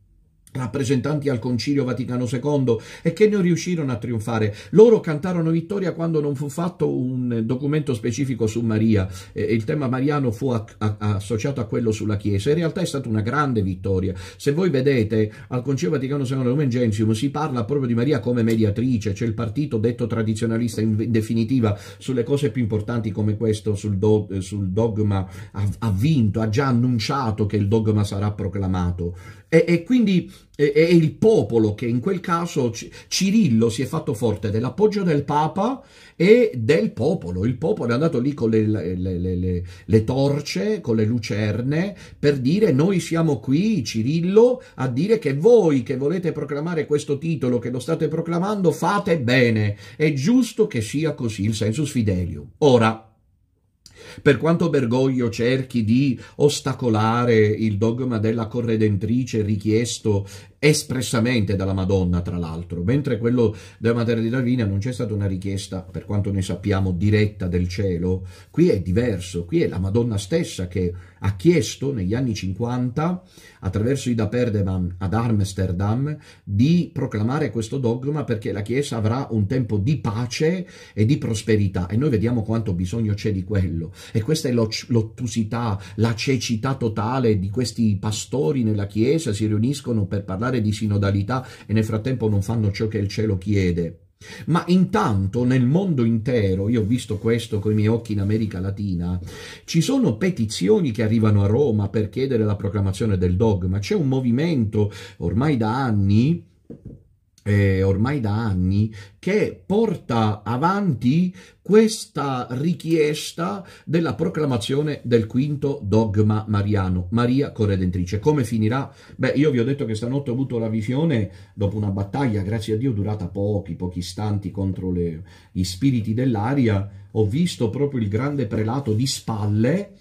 rappresentanti al Concilio Vaticano II e che non riuscirono a trionfare. Loro cantarono vittoria quando non fu fatto un documento specifico su Maria il tema mariano fu associato a quello sulla Chiesa. In realtà è stata una grande vittoria. Se voi vedete al Concilio Vaticano II Lumen Gentium si parla proprio di Maria come mediatrice, c'è il partito detto tradizionalista in definitiva sulle cose più importanti come questo sul, do, sul dogma ha, ha vinto, ha già annunciato che il dogma sarà proclamato e, e quindi è, è, il popolo che in quel caso Cirillo si è fatto forte dell'appoggio del Papa e del popolo. Il popolo è andato lì con le, le, le, le, torce, con le lucerne, per dire noi siamo qui, Cirillo, a dire che voi che volete proclamare questo titolo, che lo state proclamando, fate bene. È giusto che sia così il sensus fidelium. Ora, per quanto Bergoglio cerchi di ostacolare il dogma della corredentrice richiesto espressamente dalla Madonna, tra l'altro, mentre quello della maternità divina non c'è stata una richiesta, per quanto ne sappiamo, diretta del cielo, qui è diverso, qui è la Madonna stessa che ha chiesto negli anni 50, attraverso Ida Perdeman ad Amsterdam, di proclamare questo dogma perché la Chiesa avrà un tempo di pace e di prosperità. E noi vediamo quanto bisogno c'è di quello. E questa è l'ottusità, la cecità totale di questi pastori nella Chiesa, si riuniscono per parlare di sinodalità e nel frattempo non fanno ciò che il cielo chiede. Ma intanto nel mondo intero, io ho visto questo con i miei occhi in America Latina, ci sono petizioni che arrivano a Roma per chiedere la proclamazione del dogma. C'è un movimento ormai da anni eh, ormai da anni che porta avanti questa richiesta della proclamazione del quinto dogma mariano, Maria corredentrice. Come finirà? Beh, io vi ho detto che stanotte ho avuto la visione dopo una battaglia, grazie a Dio, durata pochi, pochi istanti contro le, gli spiriti dell'aria, ho visto proprio il grande prelato di spalle,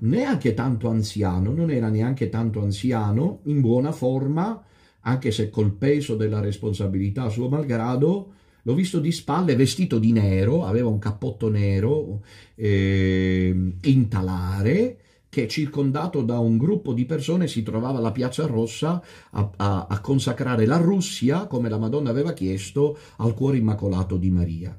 neanche tanto anziano, non era neanche tanto anziano, in buona forma, anche se col peso della responsabilità suo malgrado, l'ho visto di spalle vestito di nero, aveva un cappotto nero, eh, in talare, che circondato da un gruppo di persone si trovava alla Piazza Rossa a, a, a consacrare la Russia, come la Madonna aveva chiesto, al cuore immacolato di Maria.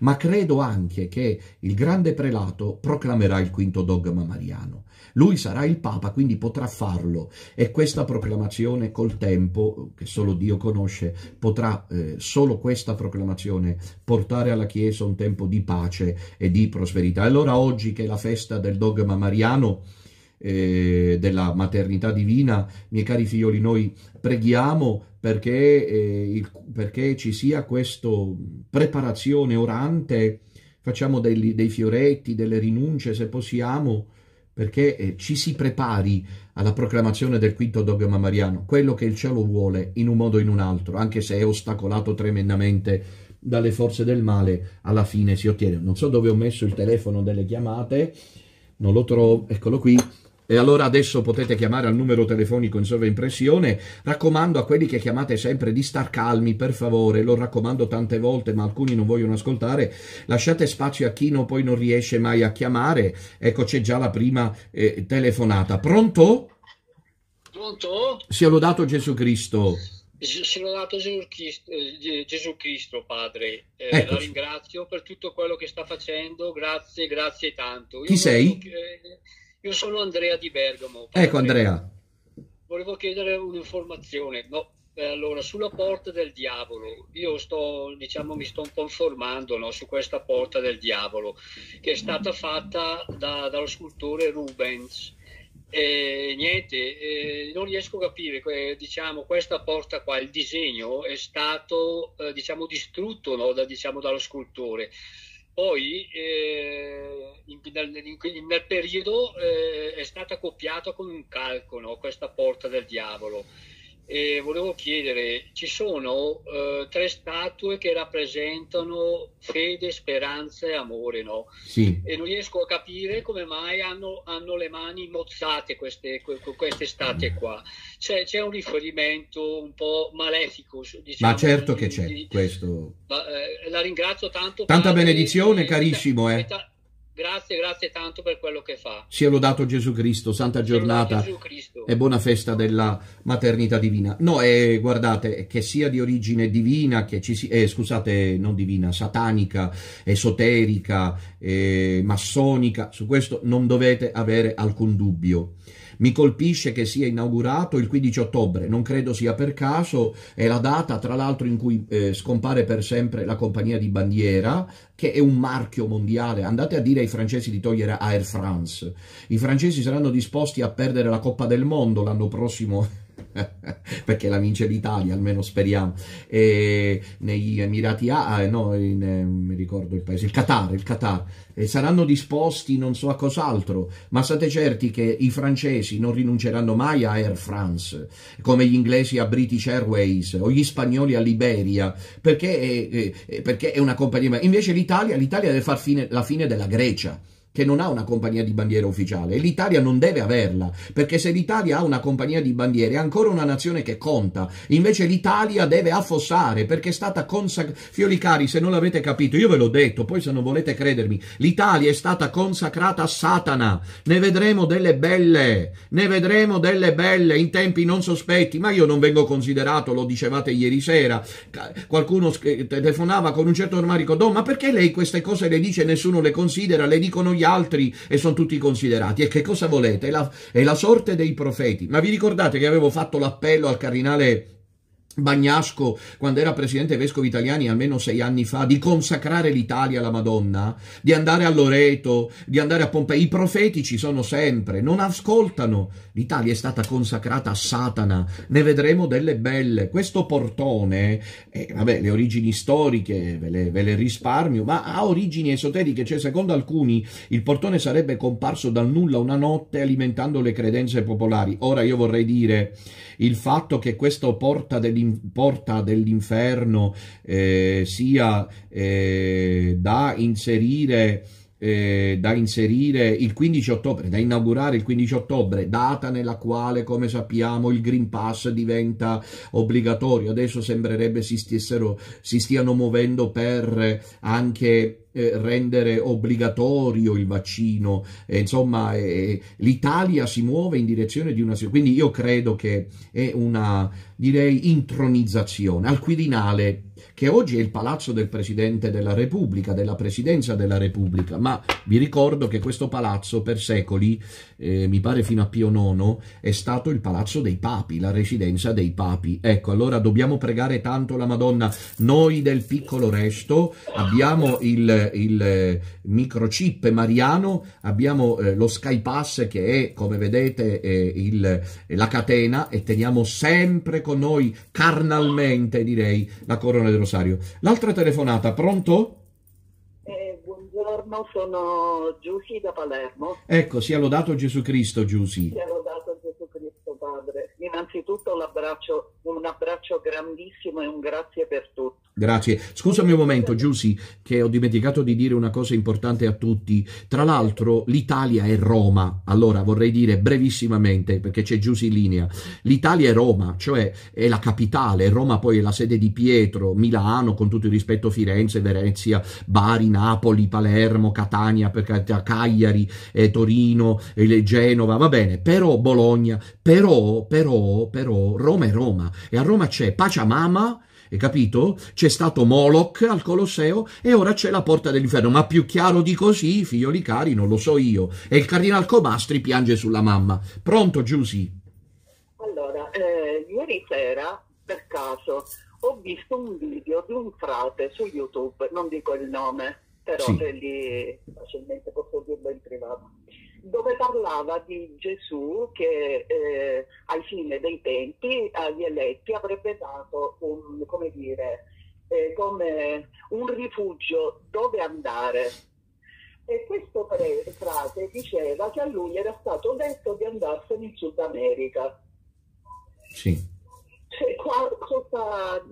Ma credo anche che il grande prelato proclamerà il quinto dogma mariano. Lui sarà il Papa, quindi potrà farlo e questa proclamazione col tempo, che solo Dio conosce, potrà eh, solo questa proclamazione portare alla Chiesa un tempo di pace e di prosperità. Allora oggi che è la festa del dogma mariano, eh, della maternità divina, miei cari figlioli, noi preghiamo perché, eh, il, perché ci sia questa preparazione orante, facciamo dei, dei, fioretti, delle rinunce se possiamo, perché eh, ci si prepari alla proclamazione del quinto dogma mariano, quello che il cielo vuole in un modo o in un altro, anche se è ostacolato tremendamente dalle forze del male, alla fine si ottiene. Non so dove ho messo il telefono delle chiamate, non lo trovo, eccolo qui, e allora adesso potete chiamare al numero telefonico in sovraimpressione. Raccomando a quelli che chiamate sempre di star calmi, per favore, lo raccomando tante volte, ma alcuni non vogliono ascoltare. Lasciate spazio a chi no, poi non riesce mai a chiamare. Ecco, c'è già la prima eh, telefonata. Pronto? Pronto? Sia lodato Gesù Cristo. Sia lodato Gesù Cristo, eh, Gesù Cristo Padre. Eh, la ringrazio per tutto quello che sta facendo. Grazie, grazie tanto. Io chi sei? Che, io sono Andrea di Bergamo. Ecco Andrea. Volevo chiedere un'informazione. No, eh, allora, sulla porta del diavolo, io sto, diciamo, mi sto un po' informando no, su questa porta del diavolo, che è stata fatta da, dallo scultore Rubens. E niente, eh, non riesco a capire, eh, diciamo, questa porta qua, il disegno è stato, eh, diciamo, distrutto no, da, diciamo, dallo scultore. Poi eh, in, nel, in, nel, periodo eh, è stata accoppiata con un calco no? questa porta del diavolo e volevo chiedere, ci sono eh, tre statue che rappresentano fede, speranza e amore, no? Sì. E non riesco a capire come mai hanno, hanno le mani mozzate queste, queste statue qua. C'è, c'è, un riferimento un po' malefico. Diciamo, Ma certo che c'è di, questo. Ma, eh, la ringrazio tanto. Tanta benedizione, carissimo. Eh. Grazie, grazie tanto per quello che fa. Sia lodato Gesù Cristo, santa giornata e buona festa della maternità divina. No, eh, guardate, che sia di origine divina, che ci sia, eh, scusate, non divina, satanica, esoterica, eh, massonica, su questo non dovete avere alcun dubbio. Mi colpisce che sia inaugurato il 15 ottobre, non credo sia per caso, è la data tra l'altro in cui eh, scompare per sempre la compagnia di bandiera, che è un marchio mondiale. Andate a dire ai francesi di togliere Air France. I francesi saranno disposti a perdere la Coppa del Mondo l'anno prossimo perché la vince l'Italia, almeno speriamo, e negli Emirati Arabi, no, in, eh, mi ricordo il paese, il Qatar, il Qatar, e saranno disposti non so a cos'altro, ma state certi che i francesi non rinunceranno mai a Air France, come gli inglesi a British Airways o gli spagnoli a Liberia, perché è, è, perché è una compagnia, invece l'Italia, l'Italia deve far la fine della Grecia, che non ha una compagnia di bandiera ufficiale e l'Italia non deve averla, perché se l'Italia ha una compagnia di bandiere è ancora una nazione che conta, invece l'Italia deve affossare perché è stata consacrata, fioli cari se non l'avete capito, io ve l'ho detto, poi se non volete credermi, l'Italia è stata consacrata a Satana, ne vedremo delle belle, ne vedremo delle belle in tempi non sospetti, ma io non vengo considerato, lo dicevate ieri sera, qualcuno telefonava con un certo ormarico, ma perché lei queste cose le dice e nessuno le considera, le dicono gli altri e sono tutti considerati. E che cosa volete? È la, è la sorte dei profeti. Ma vi ricordate che avevo fatto l'appello al cardinale Bagnasco, quando era presidente vescovo italiani almeno sei anni fa, di consacrare l'Italia alla Madonna, di andare a Loreto, di andare a Pompei. I profeti ci sono sempre, non ascoltano. L'Italia è stata consacrata a Satana, ne vedremo delle belle. Questo portone, eh, vabbè, le origini storiche ve le, ve le risparmio, ma ha origini esoteriche, cioè secondo alcuni il portone sarebbe comparso dal nulla una notte alimentando le credenze popolari. Ora io vorrei dire il fatto che questo porta, porta dell'inferno eh, sia eh, da inserire eh, da inserire il 15 ottobre, da inaugurare il 15 ottobre, data nella quale, come sappiamo, il Green Pass diventa obbligatorio. Adesso sembrerebbe si, stessero, si stiano muovendo per anche eh, rendere obbligatorio il vaccino, eh, insomma eh, l'Italia si muove in direzione di una... quindi io credo che è una, direi, intronizzazione al Quirinale che oggi è il palazzo del Presidente della Repubblica, della Presidenza della Repubblica, ma vi ricordo che questo palazzo per secoli, eh, mi pare fino a Pio IX, è stato il palazzo dei papi, la residenza dei papi. Ecco, allora dobbiamo pregare tanto la Madonna. Noi del piccolo resto abbiamo il, il microchip mariano, abbiamo eh, lo Sky Pass che è, come vedete, eh, il, la catena e teniamo sempre con noi, carnalmente direi, la corona dello rosario. L'altra telefonata, pronto? Eh, buongiorno, sono Giussi da Palermo. Ecco, sia lodato Gesù Cristo, Giussi. Sia lodato Gesù Cristo, Padre. Innanzitutto un abbraccio, un abbraccio grandissimo e un grazie per tutto. Grazie. Scusami un momento, Giussi, che ho dimenticato di dire una cosa importante a tutti. Tra l'altro, l'Italia è Roma. Allora, vorrei dire brevissimamente, perché c'è Giussi in linea. L'Italia è Roma, cioè è la capitale. Roma poi è la sede di Pietro, Milano, con tutto il rispetto, Firenze, Venezia, Bari, Napoli, Palermo, Catania, Cagliari, eh, Torino, eh, Genova, va bene. Però Bologna, però, però, però, Roma è Roma. E a Roma c'è Pachamama, hai capito? C'è stato Moloch al Colosseo e ora c'è la porta dell'inferno. Ma più chiaro di così, figlioli cari, non lo so io. E il cardinal Comastri piange sulla mamma. Pronto, Giusy? Allora, eh, ieri sera, per caso, ho visto un video di un frate su YouTube, non dico il nome, però sì. lì facilmente posso dirlo in privato dove parlava di Gesù che eh, ai fine dei tempi agli eletti avrebbe dato un, come dire, eh, come un rifugio dove andare. E questo frate diceva che a lui era stato detto di andarsene in Sud America. Sì. Cioè, cosa,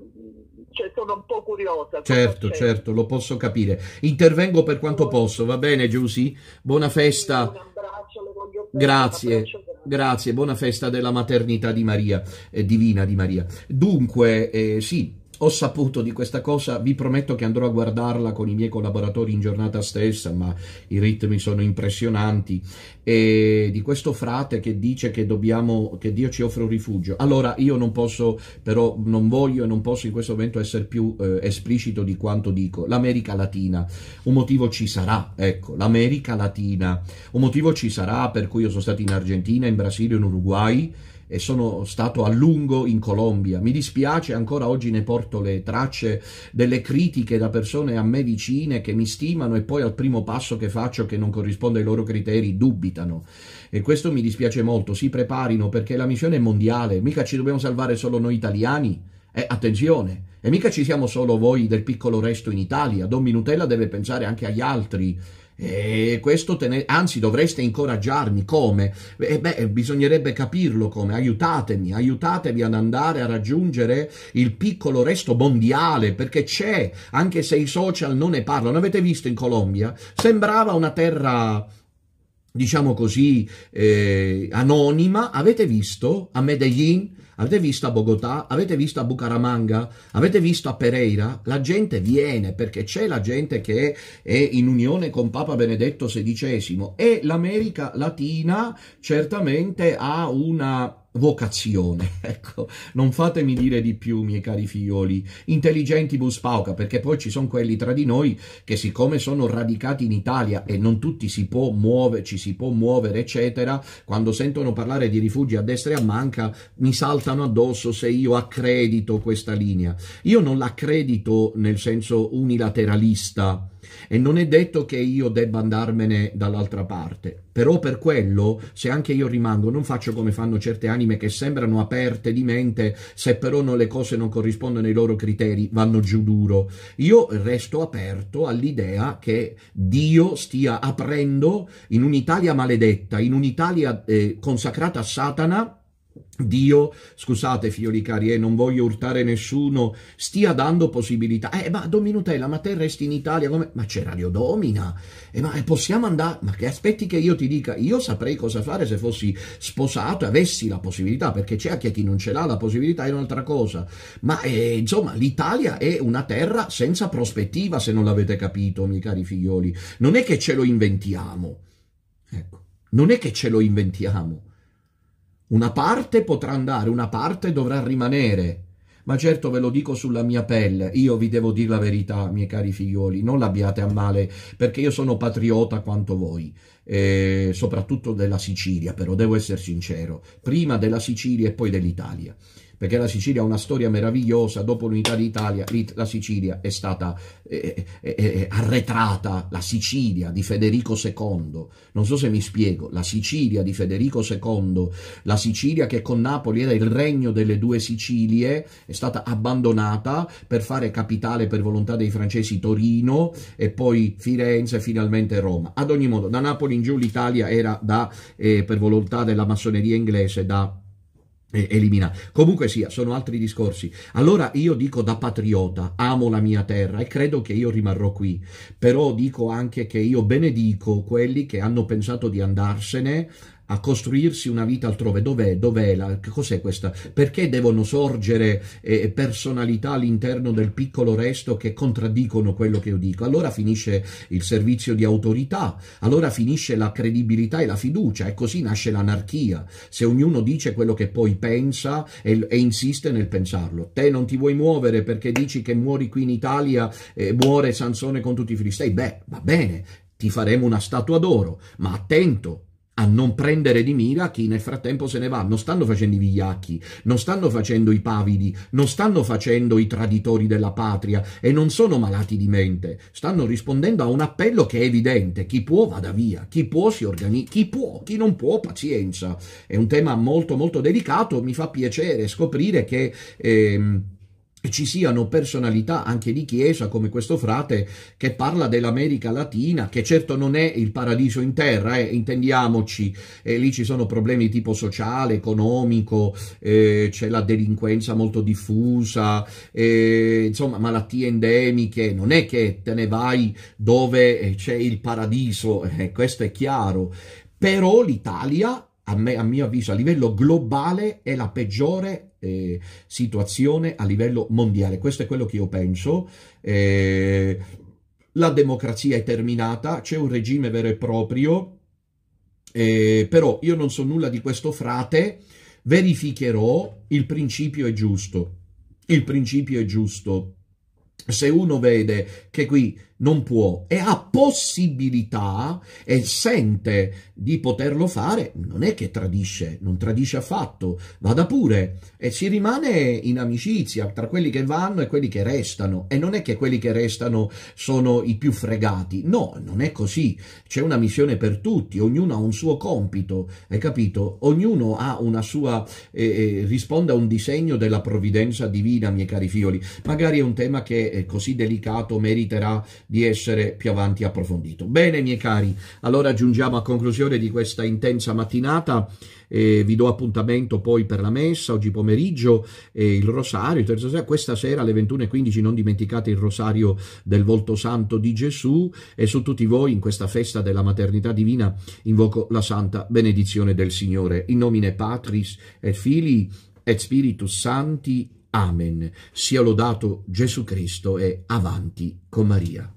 cioè, sono un po' curiosa. Certo, certo, lo posso capire. Intervengo per quanto posso, va bene Giusy? Buona festa. Un abbraccio, le voglio bene. Grazie. Grazie, buona festa della maternità di Maria, eh, divina di Maria. Dunque, eh, sì, ho saputo di questa cosa, vi prometto che andrò a guardarla con i miei collaboratori in giornata stessa, ma i ritmi sono impressionanti, e di questo frate che dice che dobbiamo, che Dio ci offre un rifugio. Allora io non posso, però non voglio e non posso in questo momento essere più eh, esplicito di quanto dico. L'America Latina, un motivo ci sarà, ecco, l'America Latina, un motivo ci sarà per cui io sono stato in Argentina, in Brasile, in Uruguay, e sono stato a lungo in Colombia. Mi dispiace, ancora oggi ne porto le tracce delle critiche da persone a me vicine che mi stimano e poi al primo passo che faccio che non corrisponde ai loro criteri dubitano. E questo mi dispiace molto. Si preparino perché la missione è mondiale, mica ci dobbiamo salvare solo noi italiani. Eh, attenzione, e mica ci siamo solo voi del piccolo resto in Italia. Don Minutella deve pensare anche agli altri E questo ne... anzi dovreste incoraggiarmi come? Eh beh, bisognerebbe capirlo come, aiutatemi, aiutatevi ad andare a raggiungere il piccolo resto mondiale, perché c'è, anche se i social non ne parlano. Avete visto in Colombia? Sembrava una terra diciamo così, eh, anonima. Avete visto a Medellin? Avete visto a Bogotà? Avete visto a Bucaramanga? Avete visto a Pereira? La gente viene perché c'è la gente che è in unione con Papa Benedetto XVI e l'America Latina certamente ha una vocazione, ecco, non fatemi dire di più, miei cari figlioli, intelligentibus pauca, perché poi ci sono quelli tra di noi che siccome sono radicati in Italia e non tutti si può muovere, ci si può muovere, eccetera, quando sentono parlare di rifugi a destra e a manca, mi saltano addosso se io accredito questa linea. Io non l'accredito nel senso unilateralista, e non è detto che io debba andarmene dall'altra parte. Però per quello, se anche io rimango, non faccio come fanno certe anime che sembrano aperte di mente, se però non le cose non corrispondono ai loro criteri, vanno giù duro. Io resto aperto all'idea che Dio stia aprendo in un'Italia maledetta, in un'Italia eh, consacrata a Satana, Dio, scusate figlioli cari, eh, non voglio urtare nessuno, stia dando possibilità. Eh, ma Dominutella, ma te resti in Italia come... Ma c'è Radio Domina, eh, ma eh, possiamo andare... Ma che aspetti che io ti dica? Io saprei cosa fare se fossi sposato e avessi la possibilità, perché c'è anche chi non ce l'ha la possibilità, è un'altra cosa. Ma eh, insomma, l'Italia è una terra senza prospettiva, se non l'avete capito, miei cari figlioli. Non è che ce lo inventiamo. Ecco, non è che ce lo inventiamo. Una parte potrà andare, una parte dovrà rimanere. Ma certo ve lo dico sulla mia pelle, io vi devo dire la verità, miei cari figlioli, non l'abbiate a male, perché io sono patriota quanto voi, eh, soprattutto della Sicilia, però devo essere sincero, prima della Sicilia e poi dell'Italia perché la Sicilia ha una storia meravigliosa, dopo l'unità d'Italia la Sicilia è stata eh, eh, eh, arretrata, la Sicilia di Federico II, non so se mi spiego, la Sicilia di Federico II, la Sicilia che con Napoli era il regno delle due Sicilie, è stata abbandonata per fare capitale per volontà dei francesi Torino e poi Firenze e finalmente Roma. Ad ogni modo, da Napoli in giù l'Italia era da, eh, per volontà della massoneria inglese da elimina. Comunque sia, sono altri discorsi. Allora io dico da patriota, amo la mia terra e credo che io rimarrò qui, però dico anche che io benedico quelli che hanno pensato di andarsene a costruirsi una vita altrove. Dov'è? Dov'è? La, cos'è questa? Perché devono sorgere eh, personalità all'interno del piccolo resto che contraddicono quello che io dico? Allora finisce il servizio di autorità, allora finisce la credibilità e la fiducia e così nasce l'anarchia. Se ognuno dice quello che poi pensa e, e, insiste nel pensarlo. Te non ti vuoi muovere perché dici che muori qui in Italia, eh, muore Sansone con tutti i filistei. Beh, va bene, ti faremo una statua d'oro, ma attento, a non prendere di mira chi nel frattempo se ne va. Non stanno facendo i vigliacchi, non stanno facendo i pavidi, non stanno facendo i traditori della patria e non sono malati di mente. Stanno rispondendo a un appello che è evidente. Chi può vada via, chi può si organizza, chi può, chi non può pazienza. È un tema molto molto delicato, mi fa piacere scoprire che... Ehm, ci siano personalità anche di chiesa come questo frate che parla dell'America Latina, che certo non è il paradiso in terra, eh, intendiamoci, eh, lì ci sono problemi di tipo sociale, economico, eh, c'è la delinquenza molto diffusa, eh, insomma malattie endemiche, non è che te ne vai dove eh, c'è il paradiso, eh, questo è chiaro, però l'Italia a, me, a mio avviso a livello globale è la peggiore eh, situazione a livello mondiale. Questo è quello che io penso. Eh, la democrazia è terminata, c'è un regime vero e proprio, eh, però io non so nulla di questo frate, verificherò, il principio è giusto. Il principio è giusto. Se uno vede che qui non può e ha possibilità e sente di poterlo fare, non è che tradisce, non tradisce affatto, vada pure e si rimane in amicizia tra quelli che vanno e quelli che restano e non è che quelli che restano sono i più fregati, no, non è così, c'è una missione per tutti, ognuno ha un suo compito, hai capito? Ognuno ha una sua, eh, eh risponde a un disegno della provvidenza divina, miei cari figlioli, magari è un tema che è così delicato meriterà di essere più avanti approfondito. Bene, miei cari, allora giungiamo a conclusione di questa intensa mattinata. Eh, vi do appuntamento poi per la messa oggi pomeriggio eh, il rosario questa sera alle 21.15 non dimenticate il rosario del volto santo di Gesù e su tutti voi in questa festa della maternità divina invoco la santa benedizione del Signore in nomine Patris et Filii et Spiritus Santi Amen sia lodato Gesù Cristo e avanti con Maria